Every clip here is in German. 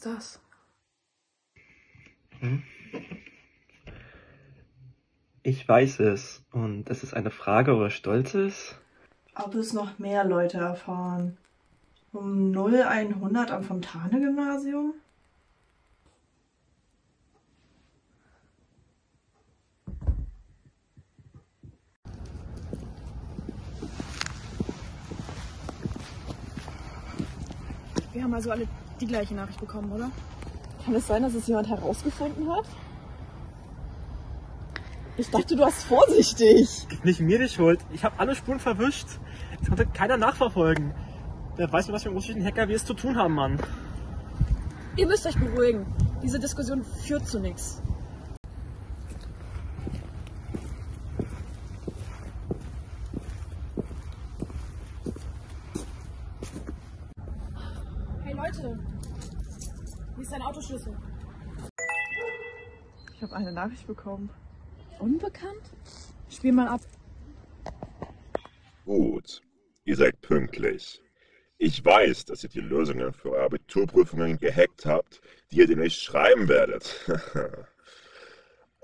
ist das? Hm? Ich weiß es. Und es ist eine Frage eures Stolzes? Ob es noch mehr Leute erfahren. Um 0100 am Fontane-Gymnasium? Wir haben also alle die gleiche Nachricht bekommen, oder? Kann es sein, dass es jemand herausgefunden hat? Ich dachte, du warst vorsichtig. Nicht mir die Schuld. Ich habe alle Spuren verwischt. Es konnte keiner nachverfolgen. Wer weiß, mit was für russischen Hacker wir es zu tun haben, Mann. Ihr müsst euch beruhigen. Diese Diskussion führt zu nichts. Hey Leute, ist dein Autoschlüssel? Ich habe eine Nachricht bekommen. Unbekannt? Spiel mal ab. Gut, ihr seid pünktlich. Ich weiß, dass ihr die Lösungen für eure Abiturprüfungen gehackt habt, die ihr demnächst schreiben werdet.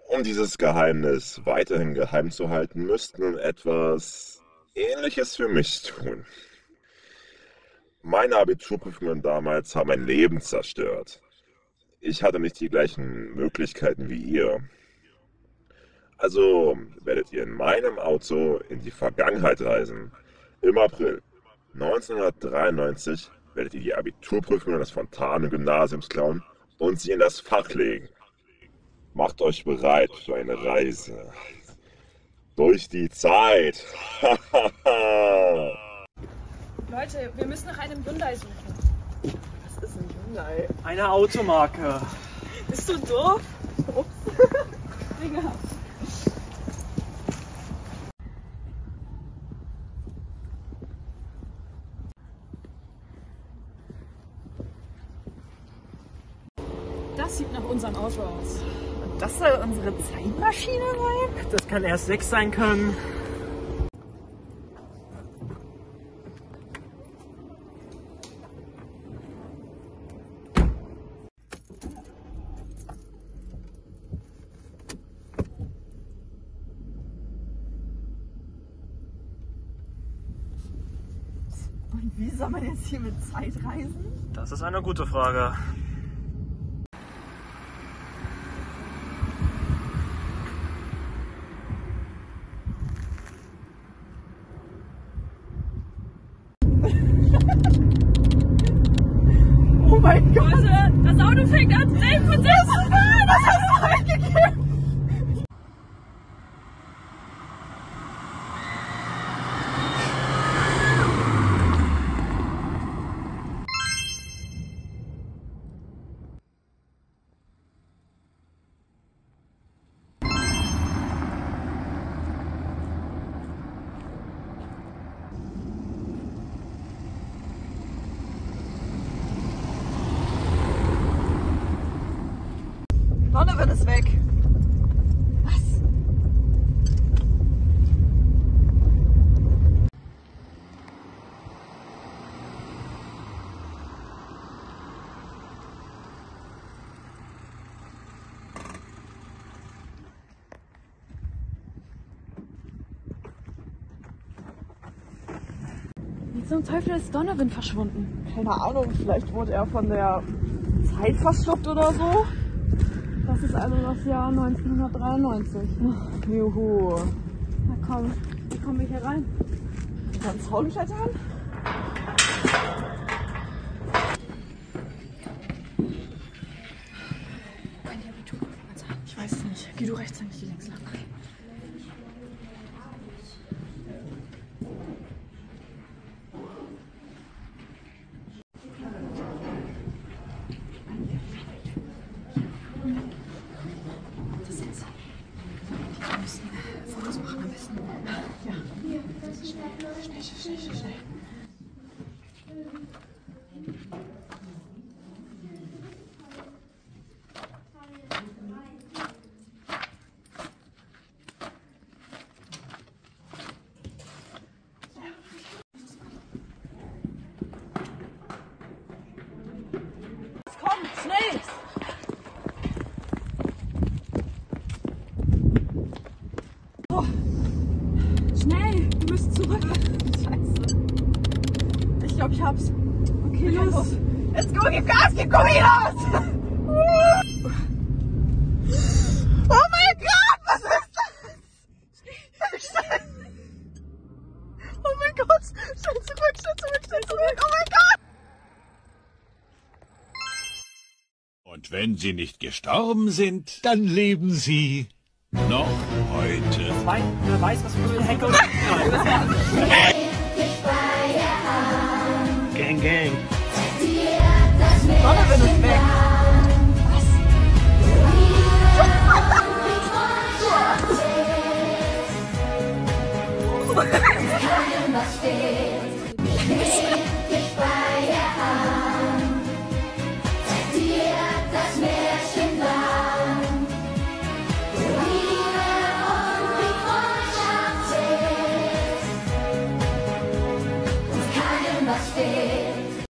um dieses Geheimnis weiterhin geheim zu halten, müsst nun etwas Ähnliches für mich tun. Meine Abiturprüfungen damals haben mein Leben zerstört. Ich hatte nicht die gleichen Möglichkeiten wie ihr. Also werdet ihr in meinem Auto in die Vergangenheit reisen. Im April 1993 werdet ihr die Abiturprüfungen des Fontane-Gymnasiums klauen und sie in das Fach legen. Macht euch bereit für eine Reise. Durch die Zeit. Leute, wir müssen nach einem Hyundai suchen. Was ist ein Hyundai? Eine Automarke. Bist du doof? Digga. Das sieht nach unserem Auto aus. Das soll unsere Zeitmaschine sein? Das kann erst sechs sein können. Und wie soll man jetzt hier mit Zeit reisen? Das ist eine gute Frage. Oh mein Gott! Leute, das Auto fängt an zu drehen von sich. Was hast du eingegeben? Donovan ist weg. Was? Wie zum Teufel ist Donovan verschwunden? Keine Ahnung, vielleicht wurde er von der Zeit verschluckt oder so. Das ist also das Jahr 1993. Juhu. Na komm, wie kommen wir hier rein? Kann Zaun klettern? Ich weiß es nicht. Geh du rechts lang, ich geh links lang. Şey, şey, şey, şey. zurück. Scheiße. Ich glaube, ich hab's. Okay, los. los. Let's go, gib Gas, gib Gummi los! oh mein Gott, was ist das? Schnell. Oh mein Gott, schnell zurück, schnell zurück, schnell zurück, oh mein Gott! Und wenn sie nicht gestorben sind, dann leben sie noch heute. Wei- Wer weiß, was für eine Hecke. Gang, gang. Sonne bin ich weg.